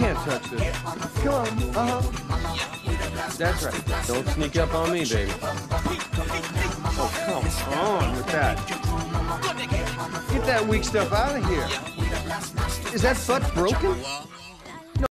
can't touch this. Come on. Uh-huh. That's right. Don't sneak up on me, baby. Oh, come on with that. Get that weak stuff out of here. Is that butt broken?